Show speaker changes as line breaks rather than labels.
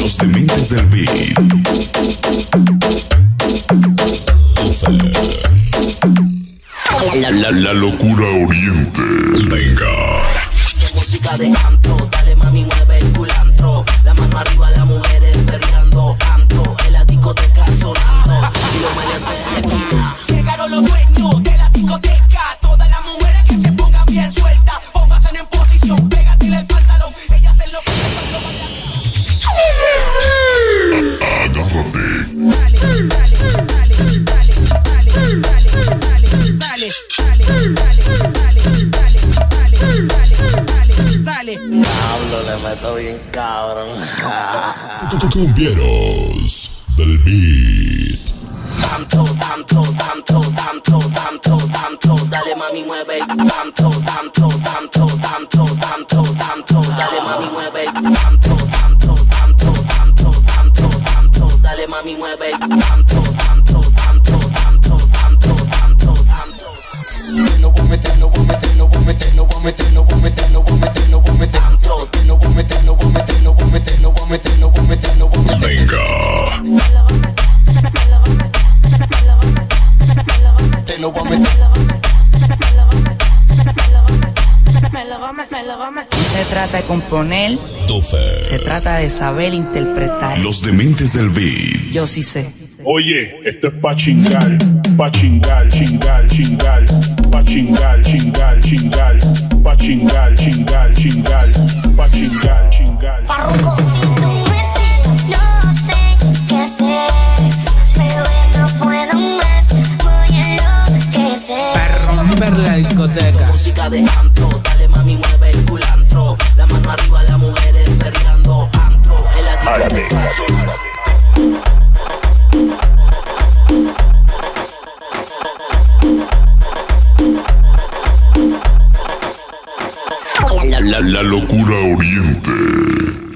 Los dementes del beat. La, la, la locura oriente. Venga.
música de
Diablo, le meto bien cabrón.
Cumbieros del beat.
Tanto, tanto, tanto, tanto, tanto, tanto, dale mami mueve. Tanto, tanto, tanto, tanto, tanto, tanto, dale mami mueve. Tanto, tanto, tanto, tanto, tanto, tanto, dale mami mueve. Tanto, tanto, tanto,
Te lo voy a meter.
No se trata de componer,
12.
se trata de saber interpretar.
Los dementes del beat.
Yo sí sé.
Oye, esto es pa' chingar, pa' chingar, chingar, chingar, pa' chingar,
de antro, dale mami mueve el culantro, la mano arriba la mujer perreando antro, en la discoteca sonando.
La, la, la locura oriente.